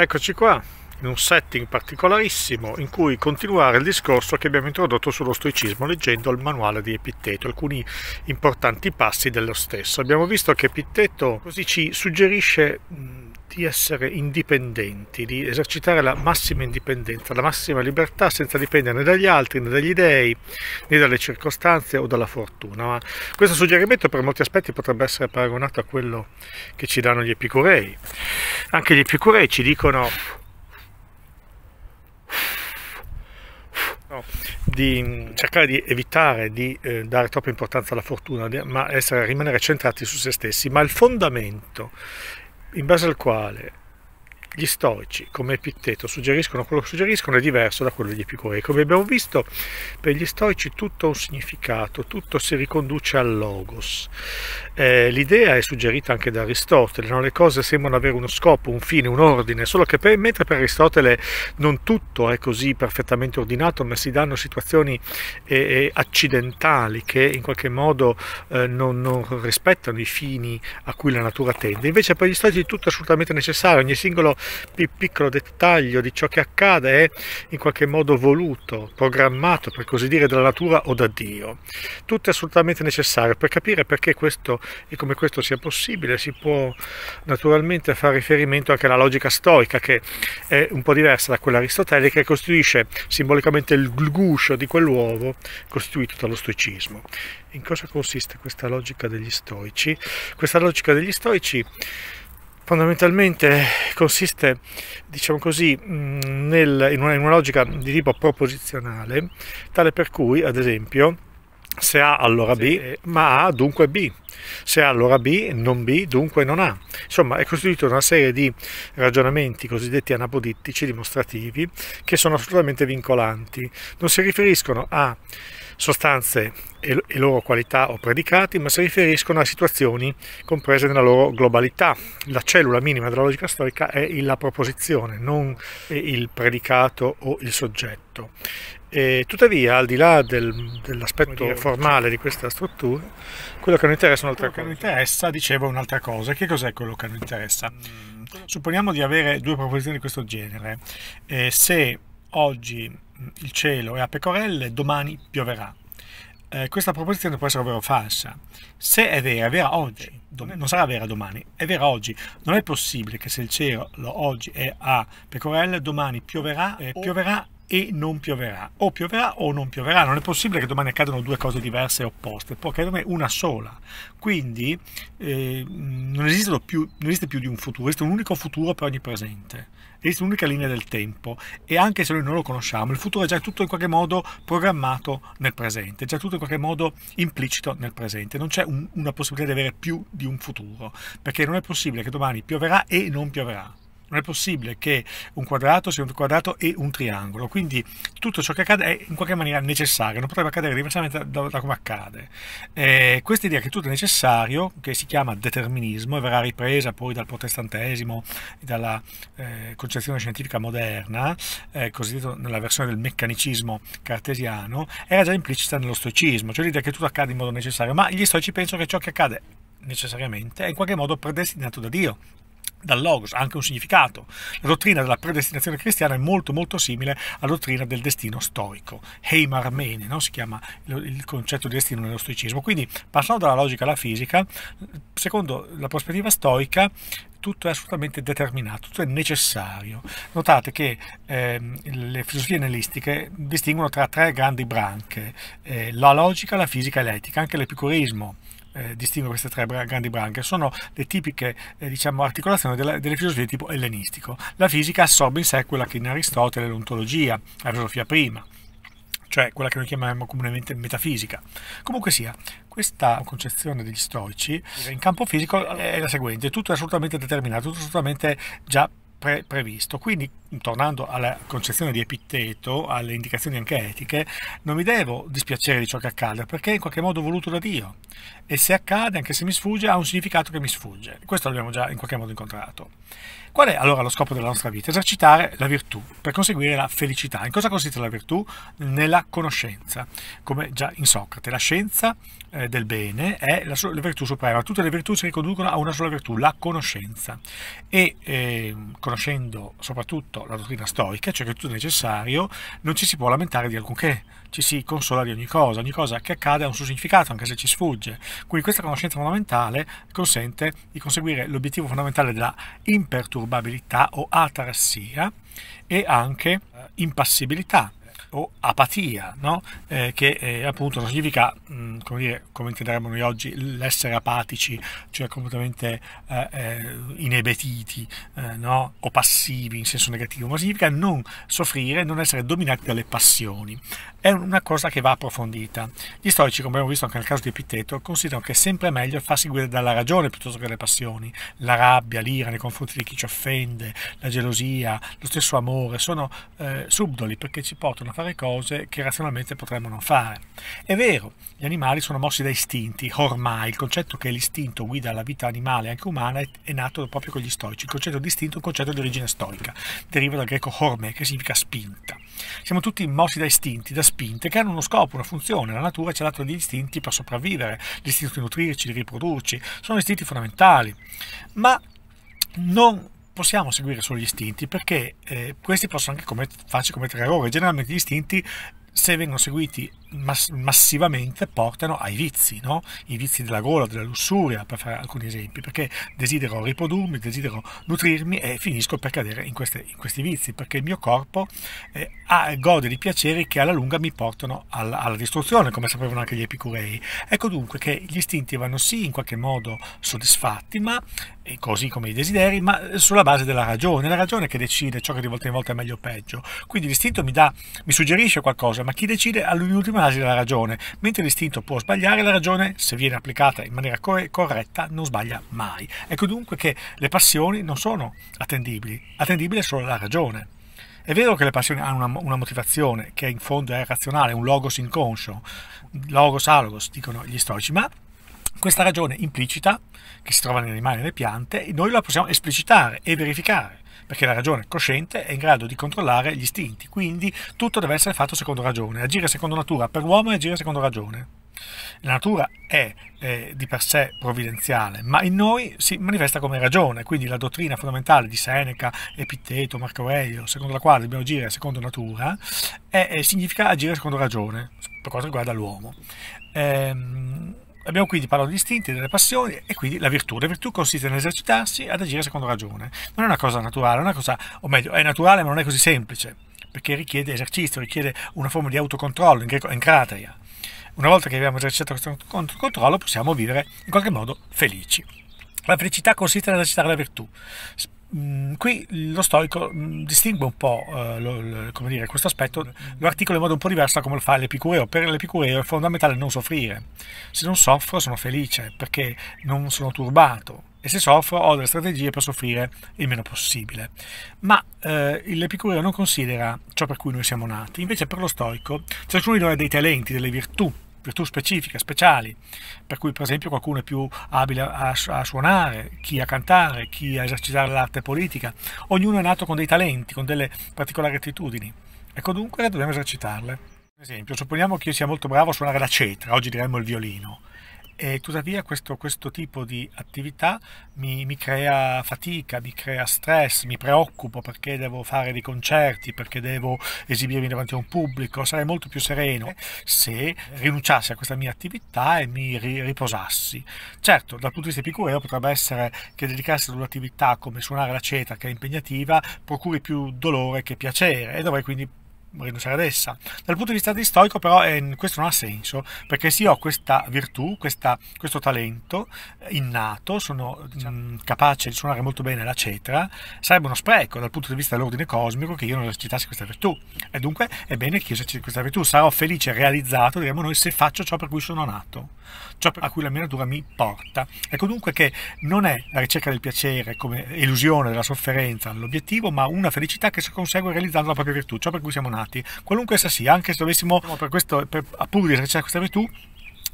Eccoci qua, in un setting particolarissimo in cui continuare il discorso che abbiamo introdotto sullo stoicismo leggendo il manuale di Epitteto, alcuni importanti passi dello stesso. Abbiamo visto che Epitteto così ci suggerisce di essere indipendenti, di esercitare la massima indipendenza, la massima libertà senza dipendere né dagli altri, né dagli dèi, né dalle circostanze o dalla fortuna. Ma questo suggerimento per molti aspetti potrebbe essere paragonato a quello che ci danno gli epicurei. Anche gli epicurei ci dicono no, di cercare di evitare di eh, dare troppa importanza alla fortuna, ma essere, rimanere centrati su se stessi. Ma il fondamento in base al quale gli stoici, come Epitteto, suggeriscono quello che suggeriscono è diverso da quello degli epicurei. Come abbiamo visto, per gli stoici tutto ha un significato, tutto si riconduce al logos. Eh, l'idea è suggerita anche da Aristotele, no? le cose sembrano avere uno scopo, un fine, un ordine, solo che per, mentre per Aristotele non tutto è così perfettamente ordinato, ma si danno situazioni eh, eh accidentali che in qualche modo eh, non, non rispettano i fini a cui la natura tende. Invece per gli stoici tutto è assolutamente necessario, ogni singolo il piccolo dettaglio di ciò che accade è in qualche modo voluto, programmato per così dire dalla natura o da Dio. Tutto è assolutamente necessario per capire perché questo e come questo sia possibile si può naturalmente fare riferimento anche alla logica stoica che è un po' diversa da quella aristotelica e costituisce simbolicamente il guscio di quell'uovo costituito dallo stoicismo. In cosa consiste questa logica degli stoici? Questa logica degli stoici fondamentalmente consiste, diciamo così, mm, nel, in, una, in una logica di tipo proposizionale, tale per cui, ad esempio, se A allora B, ma A dunque B. Se A allora B, non B, dunque non A. Insomma, è costituita una serie di ragionamenti cosiddetti anapodittici, dimostrativi, che sono assolutamente vincolanti. Non si riferiscono a sostanze e, e loro qualità o predicati, ma si riferiscono a situazioni comprese nella loro globalità. La cellula minima della logica storica è la proposizione, non il predicato o il soggetto. E tuttavia, al di là del, dell'aspetto dire, formale di questa struttura, quello che a noi interessa è un'altra cosa. Quello che a noi interessa, dicevo, un'altra cosa. Che cos'è quello che a noi interessa? Mm, supponiamo di avere due proposizioni di questo genere. Eh, se oggi il cielo è a pecorelle, domani pioverà. Eh, questa proposizione può essere vera o falsa. Se è vera, è vera oggi, non sarà vera domani, è vera oggi. Non è possibile che se il cielo oggi è a pecorelle, domani pioverà, eh, pioverà e non pioverà. O pioverà o non pioverà. Non è possibile che domani accadano due cose diverse e opposte, può accaderne una sola. Quindi eh, non, più, non, esiste più di un futuro, esiste un unico futuro per ogni presente. Esiste un'unica linea del tempo e anche se noi non lo conosciamo, il futuro è già tutto in qualche modo programmato nel presente, è già tutto in qualche modo implicito nel presente. Non c'è un, una possibilità di avere più di un futuro, perché non è possibile che domani pioverà e non pioverà. Non è possibile che un quadrato sia un quadrato e un triangolo, quindi tutto ciò che accade è in qualche maniera necessario, non potrebbe accadere diversamente da, da come accade. Eh, questa idea che tutto è necessario, che si chiama determinismo e verrà ripresa poi dal protestantesimo dalla eh, concezione scientifica moderna, eh, cosiddetto nella versione del meccanicismo cartesiano, era già implicita nello stoicismo, cioè l'idea che tutto accade in modo necessario, ma gli stoici pensano che ciò che accade necessariamente è in qualche modo predestinato da Dio dal logos, ha anche un significato. La dottrina della predestinazione cristiana è molto molto simile alla dottrina del destino stoico, Heimarmene, no? si chiama il concetto di destino nello stoicismo. Quindi, passando dalla logica alla fisica, secondo la prospettiva stoica, tutto è assolutamente determinato, tutto è necessario. Notate che eh, le filosofie nelistiche distinguono tra tre grandi branche, eh, la logica, la fisica e l'etica, anche l'epicureismo eh, distingue queste tre grandi branche sono le tipiche eh, diciamo, articolazioni delle, delle, filosofie di tipo ellenistico. La fisica assorbe in sé quella che in Aristotele è l'ontologia, la filosofia prima, cioè quella che noi chiamiamo comunemente metafisica. Comunque sia, questa concezione degli stoici in campo fisico è la seguente, tutto è assolutamente determinato, tutto è assolutamente già pre- previsto. Quindi tornando alla concezione di Epitteto, alle indicazioni anche etiche, non mi devo dispiacere di ciò che accade, perché è in qualche modo voluto da Dio. E se accade, anche se mi sfugge, ha un significato che mi sfugge. Questo l'abbiamo già in qualche modo incontrato. Qual è allora lo scopo della nostra vita? Esercitare la virtù per conseguire la felicità. In cosa consiste la virtù? Nella conoscenza, come già in Socrate. La scienza eh, del bene è la, la, virtù suprema. Tutte le virtù si riconducono a una sola virtù, la conoscenza. E eh, conoscendo soprattutto la dottrina stoica, cioè che tutto è necessario, non ci si può lamentare di alcunché, ci si consola di ogni cosa, ogni cosa che accade ha un suo significato, anche se ci sfugge. Quindi questa conoscenza fondamentale consente di conseguire l'obiettivo fondamentale della imperturbabilità o atarassia e anche eh, impassibilità o apatia, no? eh, che eh, appunto non significa, mh, mm, come, dire, come intenderemo noi oggi, l'essere apatici, cioè completamente eh, eh inebetiti eh, no? o passivi in senso negativo, ma significa non soffrire, non essere dominati dalle passioni. È una cosa che va approfondita. Gli storici, come abbiamo visto anche nel caso di Epitteto, considerano che è sempre meglio farsi guidare dalla ragione piuttosto che dalle passioni. La rabbia, l'ira nei confronti di chi ci offende, la gelosia, lo stesso amore, sono eh, subdoli perché ci portano a fare cose che razionalmente potremmo non fare. È vero, gli animali sono mossi da istinti, ormai il concetto che l'istinto guida la vita animale e anche umana è, nato proprio con gli stoici. Il concetto di istinto è un concetto di origine storica, deriva dal greco horme, che significa spinta. Siamo tutti mossi da istinti, da spinte, che hanno uno scopo, una funzione. La natura ci ha dato degli istinti per sopravvivere, l'istinto di nutrirci, di riprodurci, sono istinti fondamentali. Ma non possiamo seguire solo gli istinti perché eh, questi possono anche commet- farci commettere errori. Generalmente gli istinti se vengono seguiti mass- massivamente portano ai vizi, no? i vizi della gola, della lussuria, per fare alcuni esempi, perché desidero riprodurmi, desidero nutrirmi e finisco per cadere in, queste, in questi vizi, perché il mio corpo eh, ha, gode di piaceri che alla lunga mi portano alla, alla, distruzione, come sapevano anche gli epicurei. Ecco dunque che gli istinti vanno sì in qualche modo soddisfatti, ma così come i desideri, ma sulla base della ragione, la ragione che decide ciò che di volta in volta è meglio o peggio. Quindi l'istinto mi, dà, mi suggerisce qualcosa, ma chi decide all'ultima analisi la ragione, mentre l'istinto può sbagliare, la ragione, se viene applicata in maniera corretta, non sbaglia mai. Ecco dunque che le passioni non sono attendibili, attendibile è solo la ragione. È vero che le passioni hanno una, una, motivazione che in fondo è razionale, un logos inconscio, logos alogos, dicono gli storici, ma questa ragione implicita, che si trova negli animali e nelle piante, noi la possiamo esplicitare e verificare perché la ragione cosciente è in grado di controllare gli istinti, quindi tutto deve essere fatto secondo ragione, agire secondo natura per l'uomo e agire secondo ragione. La natura è eh, di per sé provvidenziale, ma in noi si manifesta come ragione, quindi la dottrina fondamentale di Seneca, Epitteto, Marco Aurelio, secondo la quale dobbiamo agire secondo natura, è, è, significa agire secondo ragione, per quanto riguarda l'uomo. Ehm, Abbiamo quindi parlato di istinti, delle passioni e quindi la virtù. La virtù consiste nell'esercitarsi ad agire secondo ragione. Non è una cosa naturale, è una cosa, o meglio, è naturale ma non è così semplice, perché richiede esercizio, richiede una forma di autocontrollo, in greco encrateria. Una volta che abbiamo esercitato questo controllo possiamo vivere in qualche modo felici. La felicità consiste nell'esercitare la virtù. Mm, qui lo stoico mm, distingue un po' eh, lo, lo, dire, questo aspetto, lo articola in modo un po' diverso da come lo fa l'Epicureo. Per l'Epicureo è fondamentale non soffrire. Se non soffro sono felice perché non sono turbato e se soffro ho delle strategie per soffrire il meno possibile. Ma eh, l'Epicureo non considera ciò per cui noi siamo nati. Invece per lo stoico ciascuno di noi ha dei talenti, delle virtù virtù specifiche, speciali, per cui per esempio qualcuno è più abile a, a, suonare, chi a cantare, chi a esercitare l'arte politica, ognuno è nato con dei talenti, con delle particolari attitudini. Ecco dunque dobbiamo esercitarle. Per esempio, supponiamo che io sia molto bravo a suonare la cetra, oggi diremmo il violino, e tuttavia questo, questo tipo di attività mi, mi, crea fatica, mi crea stress, mi preoccupo perché devo fare dei concerti, perché devo esibirmi davanti a un pubblico, sarei molto più sereno se rinunciassi a questa mia attività e mi riposassi. Certo, dal punto di vista epicureo potrebbe essere che dedicarsi ad un'attività come suonare la ceta che è impegnativa procuri più dolore che piacere e dovrei quindi rinunciare ad essa. Dal punto di vista di stoico però eh, questo non ha senso, perché se io ho questa virtù, questa, questo talento innato, sono diciamo, capace di suonare molto bene la cetra, sarebbe uno spreco dal punto di vista dell'ordine cosmico che io non esercitassi questa virtù. E dunque è bene che io eserciti questa virtù, sarò felice e realizzato, diremmo noi, se faccio ciò per cui sono nato, ciò a cui la mia natura mi porta. Ecco dunque che non è la ricerca del piacere come illusione della sofferenza l'obiettivo, ma una felicità che si consegue realizzando la propria virtù, ciò per cui siamo nati, qualunque essa sia, anche se dovessimo per questo, per, pur di esercitare questa virtù,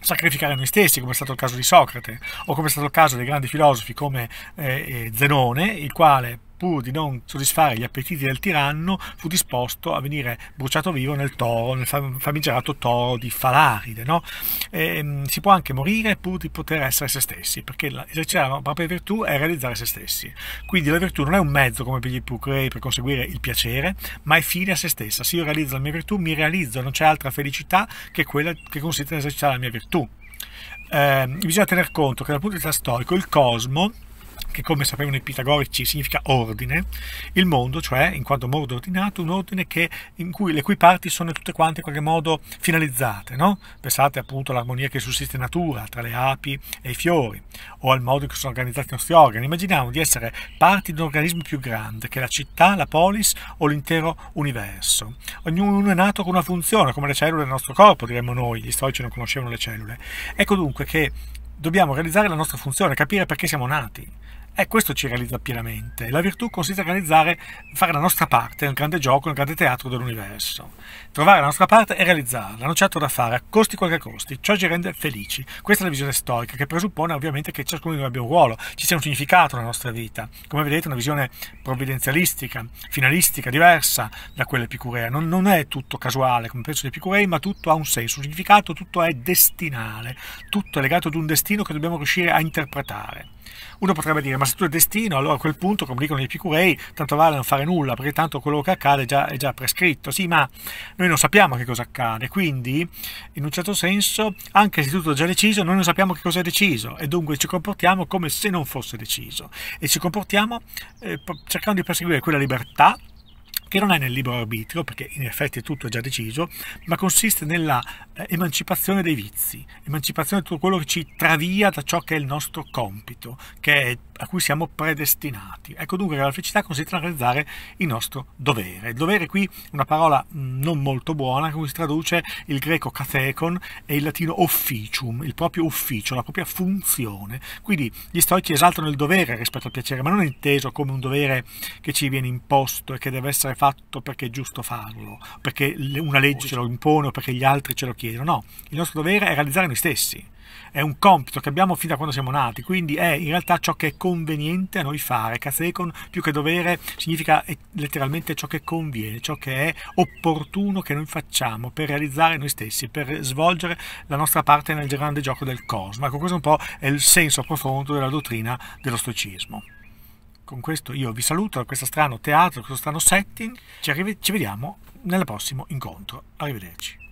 sacrificare noi stessi, come è stato il caso di Socrate, o come è stato il caso dei grandi filosofi come eh, eh Zenone, il quale pur di non soddisfare gli appetiti del tiranno, fu disposto a venire bruciato vivo nel toro, nel famigerato toro di Falaride. No? E, ehm, si può anche morire pur di poter essere se stessi, perché esercitare la propria virtù è realizzare se stessi. Quindi la virtù non è un mezzo come per gli Epicurei per conseguire il piacere, ma è fine a se stessa. Se io realizzo la mia virtù, mi realizzo, non c'è altra felicità che quella che consiste nell'esercitare la mia virtù. Eh, bisogna tener conto che dal punto di vista storico il cosmo che come sapevano i pitagorici significa ordine, il mondo, cioè in quanto mondo ordinato, un ordine che, in cui le cui parti sono tutte quante in qualche modo finalizzate. No? Pensate appunto all'armonia che sussiste in natura tra le api e i fiori, o al modo in cui sono organizzati i nostri organi. Immaginiamo di essere parti di un organismo più grande, che la città, la polis o l'intero universo. Ognuno è nato con una funzione, come le cellule del nostro corpo, diremmo noi, gli storici non conoscevano le cellule. Ecco dunque che dobbiamo realizzare la nostra funzione, capire perché siamo nati. E questo ci realizza pienamente. La virtù consiste a realizzare, fare la nostra parte nel grande gioco, nel grande teatro dell'universo. Trovare la nostra parte e realizzarla, non c'è altro da fare, a costi quel che costi. Ciò ci rende felici. Questa è la visione storica, che presuppone ovviamente che ciascuno di noi abbia un ruolo, ci sia un significato nella nostra vita. Come vedete, una visione provvidenzialistica, finalistica, diversa da quella epicurea. Non, non è tutto casuale, come penso gli epicurei, ma tutto ha un senso, un significato, tutto è destinale, tutto è legato ad un destino che dobbiamo riuscire a interpretare. Uno potrebbe dire, ma se tu è destino, allora a quel punto, come dicono gli epicurei, tanto vale non fare nulla, perché tanto quello che accade è già, è già prescritto. Sì, ma noi non sappiamo che cosa accade, quindi in un certo senso, anche se tutto è già deciso, noi non sappiamo che cosa è deciso e dunque ci comportiamo come se non fosse deciso e ci comportiamo eh, cercando di perseguire quella libertà che non è nel libero arbitrio, perché in effetti tutto è già deciso, ma consiste nella eh, emancipazione dei vizi, emancipazione di tutto quello che ci travia da ciò che è il nostro compito, è, a cui siamo predestinati. Ecco dunque che la felicità consiste nel realizzare il nostro dovere. Il dovere qui è una parola mm, non molto buona, come si traduce il greco kathekon e il latino officium, il proprio ufficio, la propria funzione. Quindi gli stoici esaltano il dovere rispetto al piacere, ma non inteso come un dovere che ci viene imposto e che deve essere fatto perché è giusto farlo, perché una legge ce lo impone o perché gli altri ce lo chiedono. No, il nostro dovere è realizzare noi stessi è un compito che abbiamo fin da quando siamo nati, quindi è in realtà ciò che è conveniente a noi fare. Casekon più che dovere significa letteralmente ciò che conviene, ciò che è opportuno che noi facciamo per realizzare noi stessi, per svolgere la nostra parte nel grande gioco del cosmo. Ecco, questo un po' è il senso profondo della dottrina dello stoicismo. Con questo io vi saluto da questo strano teatro, da questo strano setting, ci, ci vediamo nel prossimo incontro. Arrivederci.